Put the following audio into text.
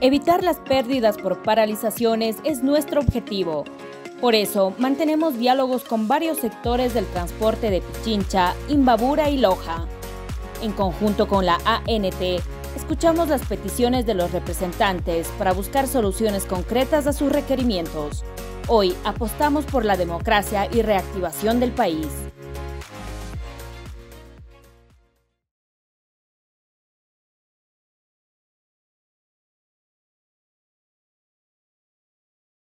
Evitar las pérdidas por paralizaciones es nuestro objetivo. Por eso, mantenemos diálogos con varios sectores del transporte de Pichincha, Imbabura y Loja. En conjunto con la ANT, escuchamos las peticiones de los representantes para buscar soluciones concretas a sus requerimientos. Hoy apostamos por la democracia y reactivación del país.